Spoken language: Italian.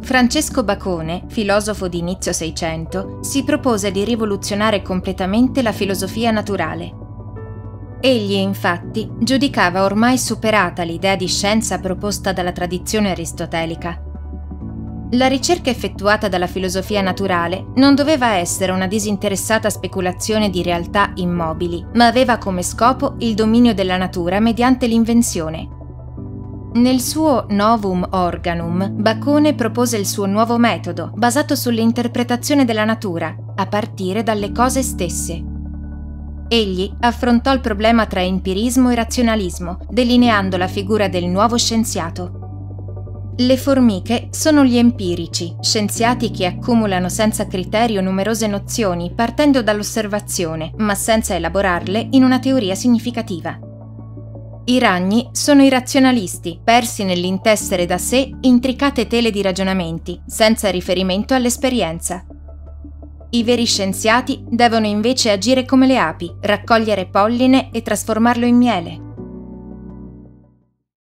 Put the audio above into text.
Francesco Bacone, filosofo di inizio Seicento, si propose di rivoluzionare completamente la filosofia naturale. Egli, infatti, giudicava ormai superata l'idea di scienza proposta dalla tradizione aristotelica. La ricerca effettuata dalla filosofia naturale non doveva essere una disinteressata speculazione di realtà immobili, ma aveva come scopo il dominio della natura mediante l'invenzione, nel suo Novum Organum, Bacone propose il suo nuovo metodo, basato sull'interpretazione della natura, a partire dalle cose stesse. Egli affrontò il problema tra empirismo e razionalismo, delineando la figura del nuovo scienziato. Le formiche sono gli empirici, scienziati che accumulano senza criterio numerose nozioni partendo dall'osservazione, ma senza elaborarle in una teoria significativa. I ragni sono i razionalisti, persi nell'intessere da sé intricate tele di ragionamenti, senza riferimento all'esperienza. I veri scienziati devono invece agire come le api, raccogliere polline e trasformarlo in miele.